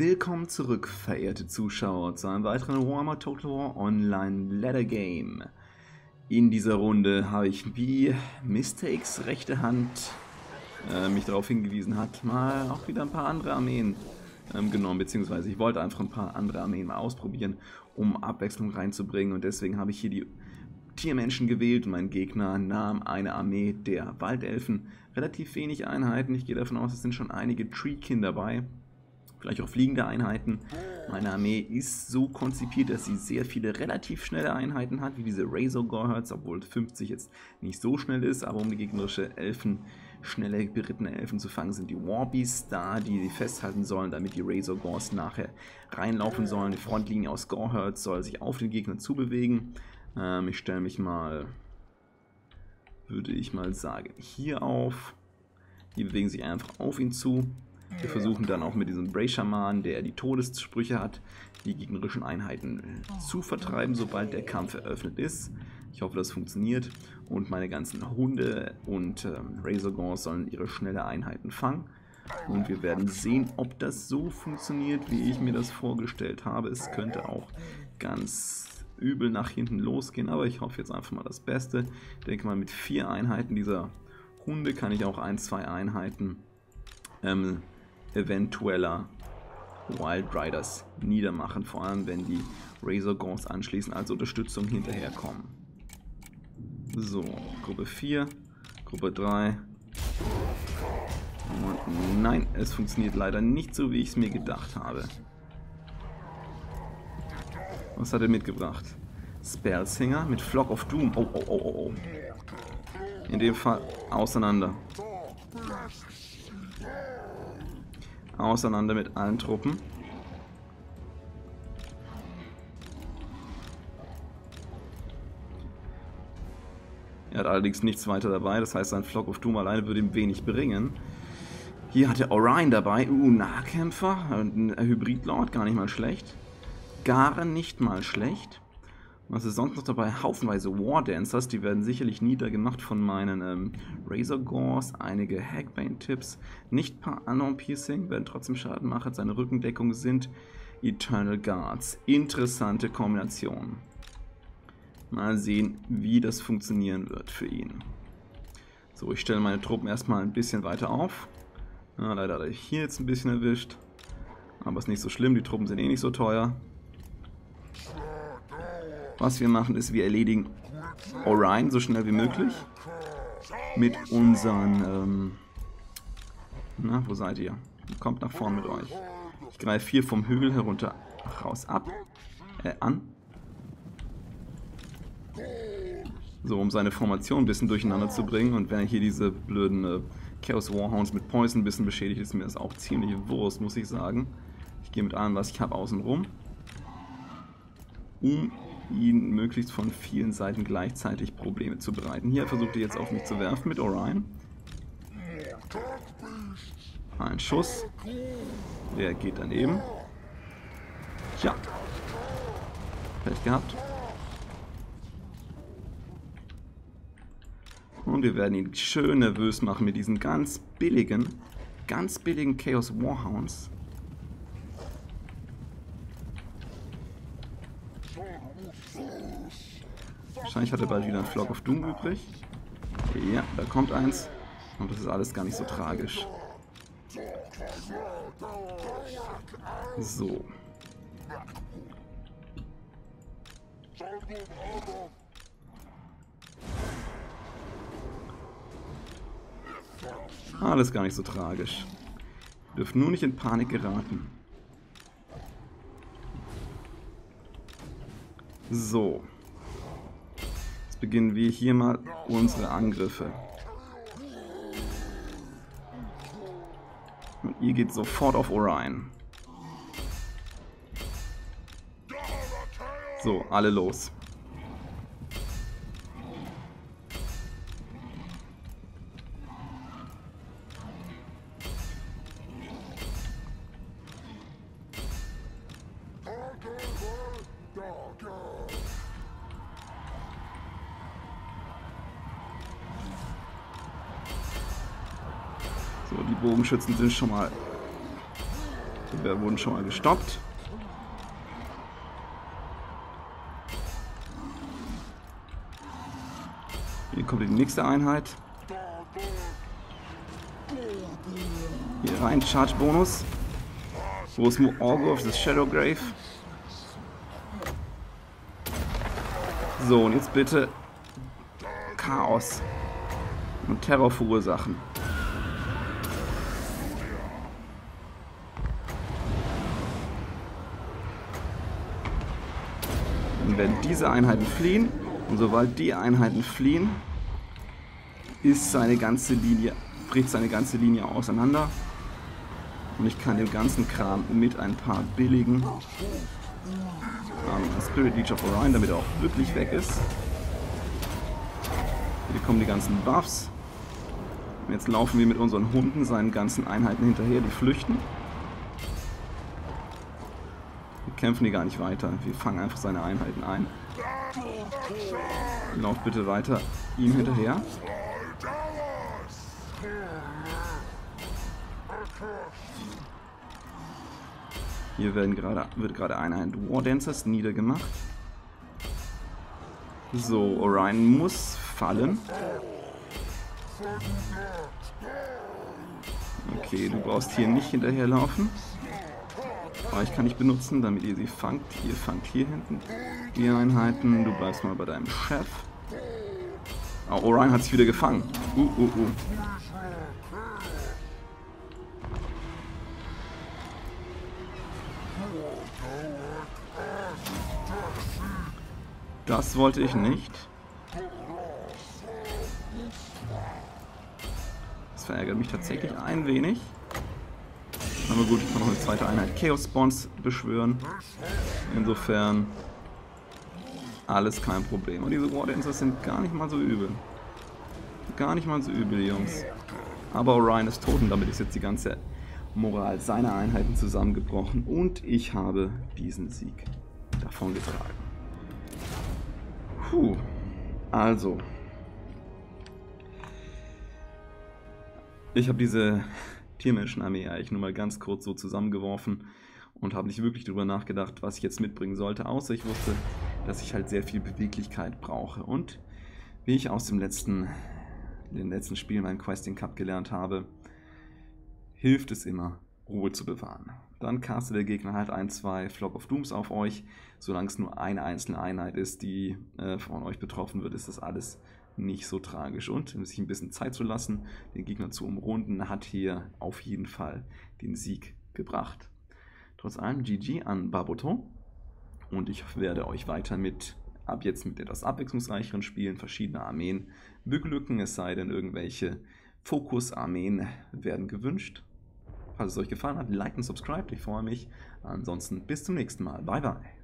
Willkommen zurück, verehrte Zuschauer, zu einem weiteren Warhammer Total War Online Ladder Game. In dieser Runde habe ich, wie Mistakes rechte Hand äh, mich darauf hingewiesen hat, mal auch wieder ein paar andere Armeen ähm, genommen, beziehungsweise ich wollte einfach ein paar andere Armeen mal ausprobieren, um Abwechslung reinzubringen und deswegen habe ich hier die Tiermenschen gewählt und mein Gegner nahm eine Armee der Waldelfen. Relativ wenig Einheiten, ich gehe davon aus, es sind schon einige Treekin dabei vielleicht auch fliegende Einheiten. Meine Armee ist so konzipiert, dass sie sehr viele relativ schnelle Einheiten hat, wie diese Razor Gorherds, obwohl 50 jetzt nicht so schnell ist, aber um die gegnerische Elfen, schnelle berittene Elfen zu fangen, sind die Warbies da, die sie festhalten sollen, damit die Razor Gors nachher reinlaufen sollen. Die Frontlinie aus Gorherds soll sich auf den Gegner zubewegen. Ähm, ich stelle mich mal, würde ich mal sagen, hier auf. Die bewegen sich einfach auf ihn zu. Wir versuchen dann auch mit diesem Bray-Schaman, der die Todessprüche hat, die gegnerischen Einheiten zu vertreiben, sobald der Kampf eröffnet ist. Ich hoffe, das funktioniert. Und meine ganzen Hunde und ähm, Razorgons sollen ihre schnelle Einheiten fangen. Und wir werden sehen, ob das so funktioniert, wie ich mir das vorgestellt habe. Es könnte auch ganz übel nach hinten losgehen, aber ich hoffe jetzt einfach mal das Beste. Ich denke mal, mit vier Einheiten dieser Hunde kann ich auch ein, zwei Einheiten ähm, eventueller Wild Riders niedermachen, vor allem wenn die Razor Gauns anschließend als Unterstützung hinterherkommen. So, Gruppe 4, Gruppe 3. Und nein, es funktioniert leider nicht so, wie ich es mir gedacht habe. Was hat er mitgebracht? Spellsinger mit Flock of Doom. Oh, oh, oh, oh, oh. In dem Fall auseinander auseinander mit allen Truppen. Er hat allerdings nichts weiter dabei, das heißt, sein Flock of Doom alleine würde ihm wenig bringen. Hier hat er Orion dabei, uh, Nahkämpfer, ein Hybridlord, gar nicht mal schlecht. Garen nicht mal schlecht. Was ist sonst noch dabei? Haufenweise War Dancers, die werden sicherlich niedergemacht von meinen ähm, Razor Gores, einige Hackbane-Tipps, nicht paar Unknown Piercing, werden trotzdem Schaden machen. Seine Rückendeckung sind Eternal Guards. Interessante Kombination. Mal sehen, wie das funktionieren wird für ihn. So, ich stelle meine Truppen erstmal ein bisschen weiter auf. Ja, leider hat er hier jetzt ein bisschen erwischt. Aber ist nicht so schlimm, die Truppen sind eh nicht so teuer. Was wir machen ist, wir erledigen Orion so schnell wie möglich mit unseren... Ähm, na, wo seid ihr? Kommt nach vorn mit euch. Ich greife hier vom Hügel herunter raus ab. Äh, an. So, um seine Formation ein bisschen durcheinander zu bringen. Und wenn er hier diese blöden äh, Chaos Warhounds mit Poison ein bisschen beschädigt, ist mir das auch ziemlich Wurst, muss ich sagen. Ich gehe mit allem, was ich habe, außen rum. Um ihn möglichst von vielen Seiten gleichzeitig Probleme zu bereiten. Hier versucht er jetzt auf mich zu werfen mit Orion. Ein Schuss. Der geht daneben. Tja. Pech gehabt. Und wir werden ihn schön nervös machen mit diesen ganz billigen, ganz billigen Chaos Warhounds. Wahrscheinlich hat er bald wieder ein Flock of Doom übrig. Ja, da kommt eins. Und das ist alles gar nicht so tragisch. So. Alles gar nicht so tragisch. Dürfen nur nicht in Panik geraten. So beginnen wir hier mal unsere Angriffe. Und ihr geht sofort auf Orion. So, alle los. So, die Bogenschützen sind schon mal Wir wurden schon mal gestoppt. Hier kommt die nächste Einheit. Hier rein, Charge Bonus. Wo ist Orgo of the Shadowgrave? So, und jetzt bitte Chaos und Terror verursachen. Werden diese Einheiten fliehen und sobald die Einheiten fliehen, ist seine ganze Linie, bricht seine ganze Linie auseinander und ich kann den ganzen Kram mit ein paar billigen ähm, Spirit Leech of Orion, damit er auch wirklich weg ist. Hier kommen die ganzen Buffs. Und jetzt laufen wir mit unseren Hunden seinen ganzen Einheiten hinterher, die flüchten. Wir kämpfen die gar nicht weiter. Wir fangen einfach seine Einheiten ein. Lauft bitte weiter ihm hinterher. Hier werden grade, wird gerade Einheit War Dancers niedergemacht. So, Orion muss fallen. Okay, du brauchst hier nicht hinterherlaufen. Aber ich kann dich benutzen, damit ihr sie fangt. Ihr fangt hier hinten die Einheiten. Du bleibst mal bei deinem Chef. Oh, Orion hat sich wieder gefangen. Uh, uh, uh. Das wollte ich nicht. Das verärgert mich tatsächlich ein wenig. Aber gut, ich kann noch eine zweite Einheit Chaos Spawns beschwören. Insofern alles kein Problem. Und diese War Dancers sind gar nicht mal so übel. Gar nicht mal so übel, Jungs. Aber Orion ist tot und damit ist jetzt die ganze Moral seiner Einheiten zusammengebrochen und ich habe diesen Sieg davon getragen. Puh, also. Ich habe diese Tiermenschenarmee eigentlich nur mal ganz kurz so zusammengeworfen und habe nicht wirklich darüber nachgedacht, was ich jetzt mitbringen sollte, außer ich wusste, dass ich halt sehr viel Beweglichkeit brauche. Und wie ich aus dem letzten, den letzten Spiel meinen Questing Cup gelernt habe, hilft es immer, Ruhe zu bewahren. Dann castet der Gegner halt ein, zwei Flock of Dooms auf euch. Solange es nur eine einzelne Einheit ist, die äh, von euch betroffen wird, ist das alles nicht so tragisch. Und um sich ein bisschen Zeit zu lassen, den Gegner zu umrunden, hat hier auf jeden Fall den Sieg gebracht. Trotz allem GG an Barboton. Und ich werde euch weiter mit, ab jetzt mit etwas abwechslungsreicheren Spielen verschiedener Armeen beglücken, es sei denn, irgendwelche Fokusarmeen werden gewünscht. Falls es euch gefallen hat, like und subscribe, ich freue mich. Ansonsten bis zum nächsten Mal. Bye bye.